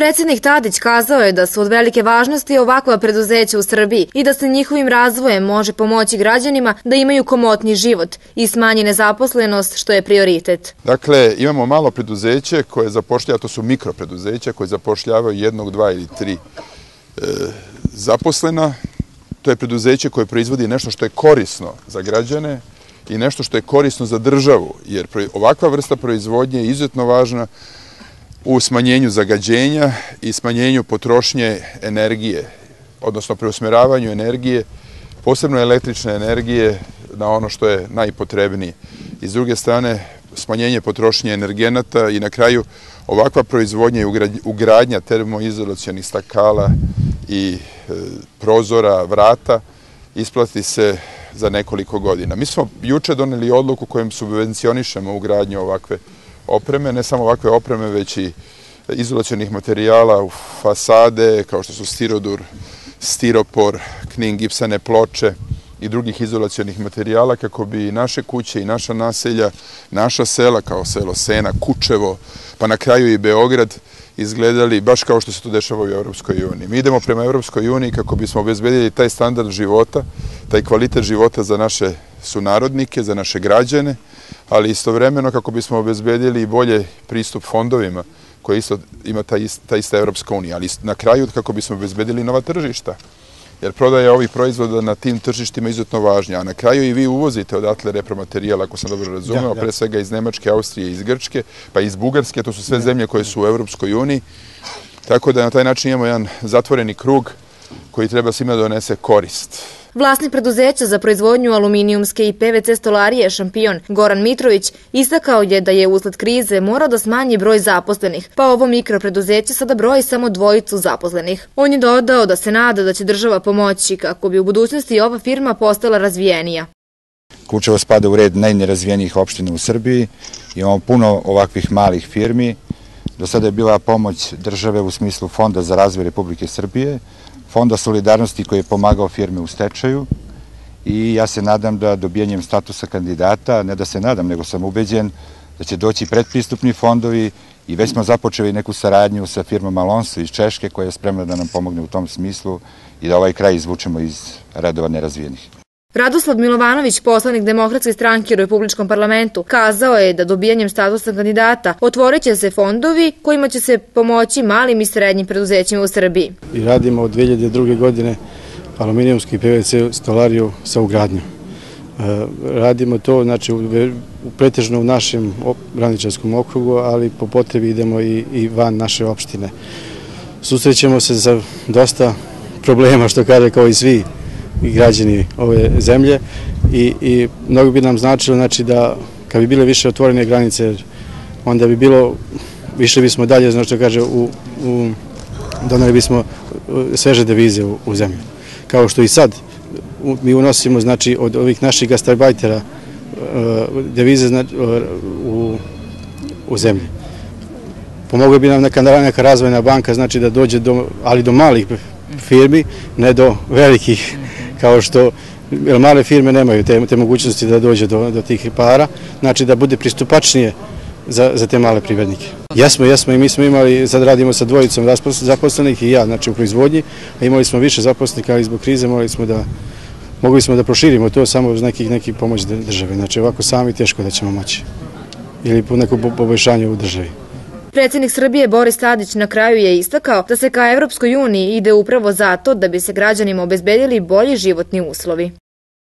Predsjednik Tadić kazao je da su od velike važnosti ovakva preduzeća u Srbiji i da se njihovim razvojem može pomoći građanima da imaju komotni život i smanji nezaposlenost, što je prioritet. Dakle, imamo malo preduzeće koje zapošljava, to su mikropreduzeća koje zapošljavaju jednog, dva ili tri e, zaposlena. To je preduzeće koje proizvodi nešto što je korisno za građane i nešto što je korisno za državu, jer ovakva vrsta proizvodnje je izuzetno važna u smanjenju zagađenja i smanjenju potrošnje energije, odnosno preusmeravanju energije, posebno električne energije na ono što je najpotrebnije. I s druge strane, smanjenje potrošnje energenata i na kraju ovakva proizvodnja i ugradnja termoizolacijanih stakala i e, prozora, vrata, isplati se za nekoliko godina. Mi smo juče doneli odluku kojom subvencionišemo ugradnju ovakve opreme, ne samo ovakve opreme, već i izolacijonih materijala u fasade, kao što su stirodur, stiropor, knin, gipsane ploče i drugih izolacijonih materijala, kako bi naše kuće i naša naselja, naša sela, kao selo Sena, Kučevo, pa na kraju i Beograd, izgledali baš kao što se to dešava u Evropskoj uniji. Mi idemo prema Evropskoj uniji kako bismo obezbedili taj standard života, taj kvalitet života za naše sunarodnike, za naše građane, ali istovremeno kako bismo obezbedili bolje pristup fondovima koje isto ima ta, ta ista Evropska unija, ali na kraju kako bismo obezbedili nova tržišta. Jer prodaje ovih proizvoda na tim tržištima je izuzetno važnja. A na kraju i vi uvozite odatle repromaterijal, ako sam dobro razumeo, pre svega iz Nemačke, Austrije, iz Grčke, pa iz Bugarske, to su sve zemlje koje su u Evropskoj uniji. Tako da na taj način imamo jedan zatvoreni krug koji treba svima donese korist. Vlasni preduzeća za proizvodnju aluminijumske i PVC stolarije šampion Goran Mitrović istakao je da je usled krize morao da smanji broj zaposlenih, pa ovo mikropreduzeće sada broji samo dvojicu zaposlenih. On je dodao da se nada da će država pomoći kako bi u budućnosti ova firma postala razvijenija. Kučevo spada u red najnerazvijenijih opština u Srbiji. Imamo puno ovakvih malih firmi. Do sada je bila pomoć države u smislu Fonda za razvoj Republike Srbije, Fonda solidarnosti koji je pomagao firme u stečaju i ja se nadam da dobijanjem statusa kandidata, ne da se nadam, nego sam ubeđen da će doći predpristupni fondovi i već smo započeli neku saradnju sa firmom Alonso iz Češke koja je spremna da nam pomogne u tom smislu i da ovaj kraj izvučemo iz redova nerazvijenih. Radoslav Milovanović, poslanik Demokratske stranke u Republičkom parlamentu, kazao je da dobijanjem statusa kandidata otvorit će se fondovi kojima će se pomoći malim i srednjim preduzećima u Srbiji. I radimo od 2002. godine aluminijumski PVC stolariju sa ugradnjom. E, radimo to znači, pretežno u našem graničarskom okrugu, ali po potrebi idemo i van naše opštine. Susrećemo se za dosta problema, što kaže kao i svi i građani ove zemlje i, i mnogo bi nam značilo znači, da kad bi bile više otvorene granice, onda bi bilo, više bismo dalje, znači kaže, u, u, donali bismo sveže devize u, u zemlju. Kao što i sad mi unosimo znači, od ovih naših gastarbajtera e, devize znači, u, u zemlji. Pomogla bi nam neka, neka razvojna banka, znači da dođe do, ali do malih firmi, ne do velikih kao što jer male firme nemaju te, te mogućnosti da dođe do, do tih para, znači da bude pristupačnije za, za te male privrednike. Jesmo, jesmo i mi smo imali, sad radimo sa dvojicom zaposlenih i ja, znači u proizvodnji, a imali smo više zaposlenika, ali zbog krize morali smo da mogli smo da proširimo to samo uz nekih, nekih pomoć države. Znači ovako sami teško da ćemo moći ili po neko poboljšanje u državi. Predsjednik Srbije Boris Tadić na kraju je istakao da se ka Evropskoj uniji ide upravo zato da bi se građanima obezbedili bolji životni uslovi.